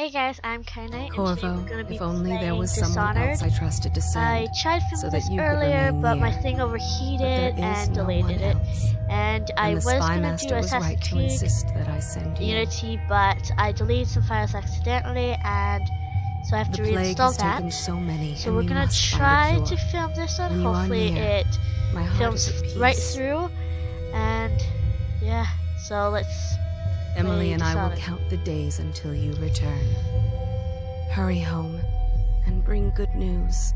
Hey guys, I'm Kaiya Night, Corvo, and today we're gonna be if only there was someone Dishonored. else I trusted to send. I tried filming so this earlier, but my thing overheated and no deleted it. else. And I was gonna do Assassin's right to Creed insist that I send you. Unity, but I deleted some files accidentally, and so I have the to reinstall that. so many, So we're gonna try to film this one. Hopefully near, it films is at peace. right through. And yeah, so let's. Emily and I will count the days until you return. Hurry home and bring good news.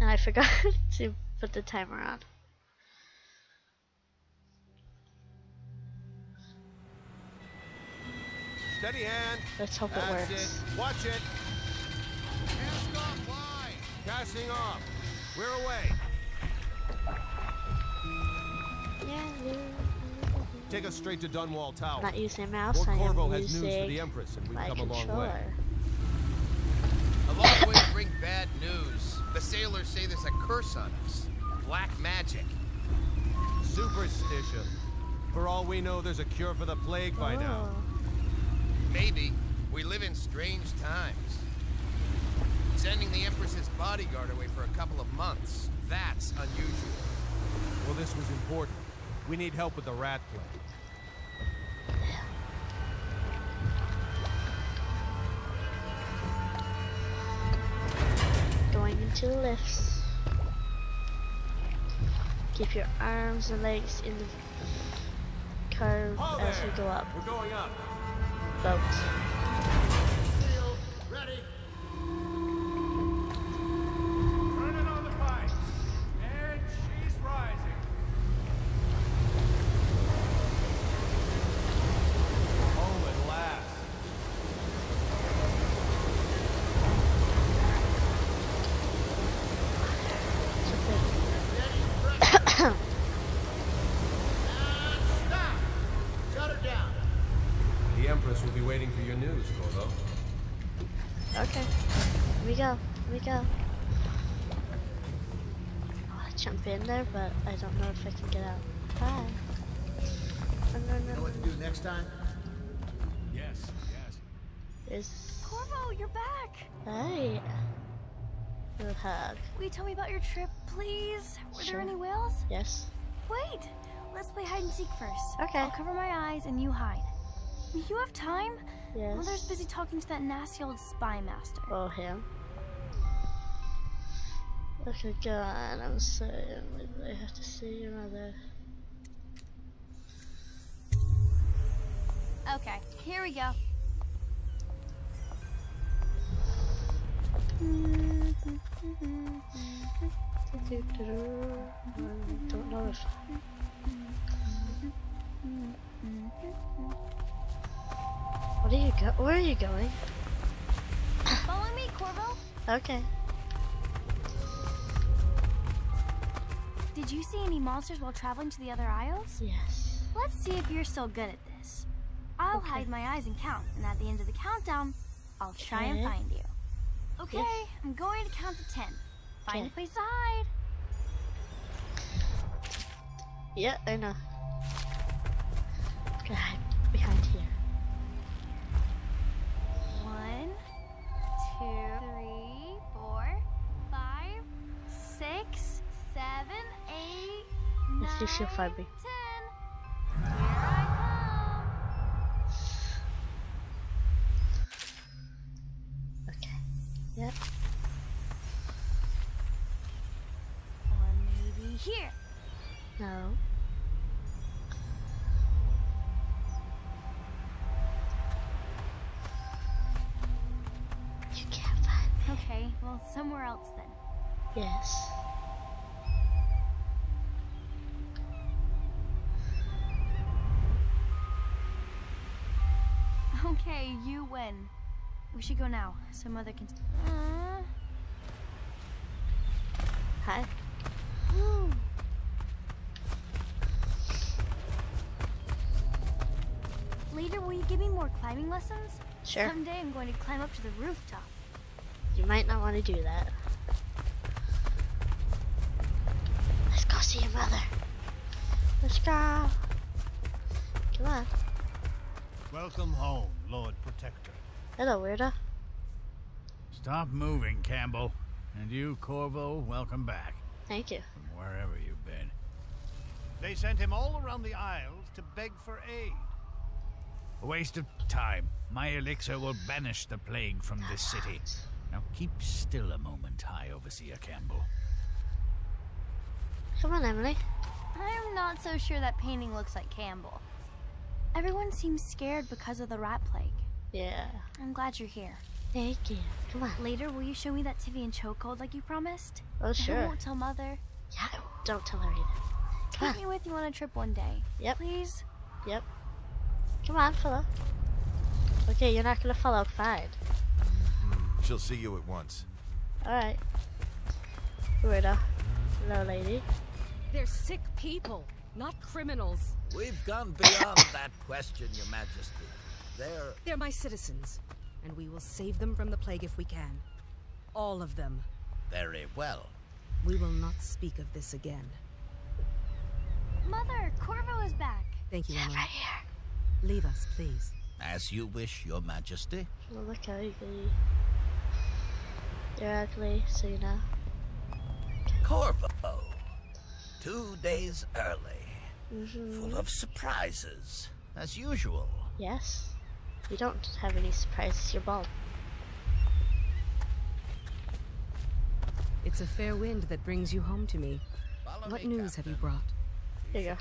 And I forgot to put the timer on. Steady hand. Let's hope it works. it. Watch it. Cast off line. Casting off. We're away. Take us straight to Dunwall Tower. I'm not using a mouse. Fort Corvo has news for the Empress, and we've come a long way. A long way to bring bad news. The sailors say there's a curse on us. Black magic. Superstition. For all we know, there's a cure for the plague by now. Oh. Maybe. We live in strange times. Sending the Empress's bodyguard away for a couple of months. That's unusual. Well, this was important. We need help with the rat plague. Going into the lifts. Keep your arms and legs in the curve as we go up. We're going up. Boat. We go. Here we go. I want to jump in there, but I don't know if I can get out. Hi. Oh, no, no, Know what to do next time? Yes, yes. Is Corvo, you're back! Hi. Good hug. Will you tell me about your trip, please? Were Sure. there any whales? Yes. Wait! Let's play hide and seek first. Okay. I'll cover my eyes and you hide. You have time? Yes. Mother's busy talking to that nasty old spy master. Oh, him. Okay, God, I'm sorry. I have to see your mother. Okay, here we go. I don't know if. What are you go? Where are you going? Follow me, Corvo. Okay. Did you see any monsters while traveling to the other isles? Yes. Let's see if you're still good at this. I'll Okay. hide my eyes and count, and at the end of the countdown, I'll try and find you. Okay. I'm going to count to ten. Find Okay. a place to hide. Yeah, I know. Okay, Let's see if she'll nine, find me. ten. Here I Okay. Yep. Or maybe here. No. You can't find me. Okay, well, somewhere else then. Yes. Okay, you win. We should go now, so Mother can. Uh, Hi. Ooh. Later, will you give me more climbing lessons? Sure. Someday I'm going to climb up to the rooftop. You might not want to do that. Let's go see your mother. Let's go. Come on. Welcome home, Lord Protector. Hello, weirdo. Stop moving, Campbell. And you, Corvo, welcome back Thank you. from wherever you've been. They sent him all around the Isles to beg for aid. A waste of time. My elixir will banish the plague from this city. Now keep still a moment, High Overseer Campbell. Come on, Emily. I'm not so sure that painting looks like Campbell. Everyone seems scared because of the rat plague. Yeah. I'm glad you're here. Thank you. Come on. Later, will you show me that Tyvian chokehold like you promised? Oh, sure. I sure. won't tell Mother. Yeah, don't tell her either. Come Take on. me with you on a trip one day. Yep. Please? Yep. Come on, follow. Okay, you're not gonna follow. Fine. Mm-hmm. She'll see you at once. Alright. Weirdo. Hello, lady. They're sick people, not criminals. We've gone beyond that question, Your Majesty. They're. They're my citizens, and we will save them from the plague if we can. All of them. very well. We will not speak of this again. Mother, Corvo is back. Thank you, Emily. Right here. Leave us, please. As you wish, Your Majesty. Oh, look how ugly. You're ugly, so you know. Corvo. Two days early. Mm-hmm. Full of surprises. As usual. Yes. You don't have any surprises. You're bald. It's a fair wind that brings you home to me. Follow What me, news have you brought? Here you go.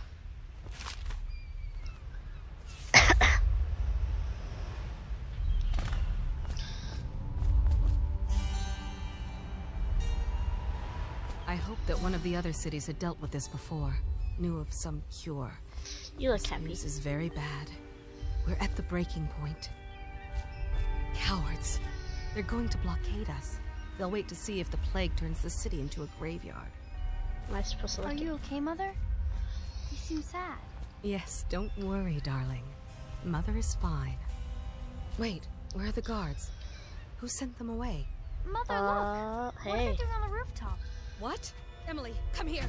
Hoped that one of the other cities had dealt with this before, knew of some cure. You look This happy. news is very bad. We're at the breaking point. Cowards. They're going to blockade us. They'll wait to see if the plague turns the city into a graveyard. Am I supposed to look Are you okay, Mother? You seem sad. Yes, don't worry, darling. Mother is fine. Wait, where are the guards? Who sent them away? Mother, Uh, look! What are they doing on the rooftop? What? Emily, come here.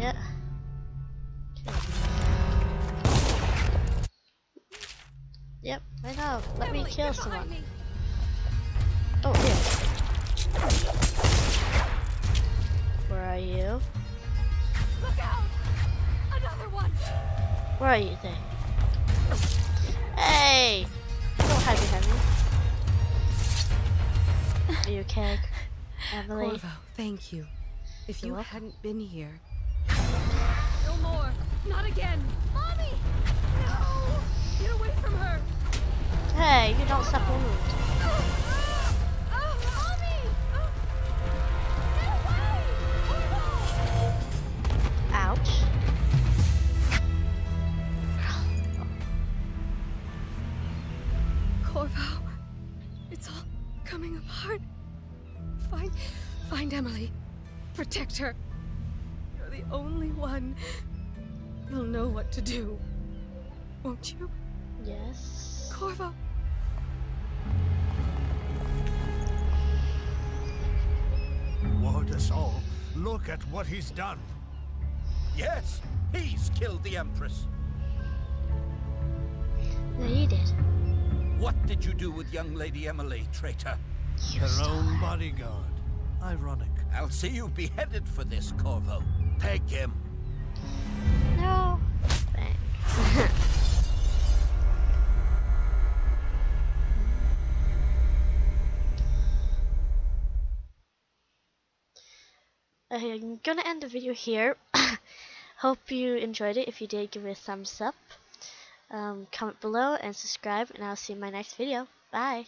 Yeah. Yep, I know. Let me kill someone. me. Oh, here. Where are you? Look out! Another one! Where are you thing? Emily? Corvo, thank you. If You're you welcome. hadn't been here, no more. Not again. Mommy! No! Get away from her. Hey, you don't stop moving. Ah! Protect her. You're the only one. You'll know what to do. Won't you, Yes. Corvo? Ward us all. Look at what he's done. Yes, he's killed the Empress. No, you did. What did you do with young Lady Emily, traitor? You Her own bodyguard. Ironic. I'll see you beheaded for this, Corvo. Take him. No. Thanks. I'm gonna end the video here. Hope you enjoyed it. If you did, give it a thumbs up. Um, comment below and subscribe, and I'll see you in my next video. Bye.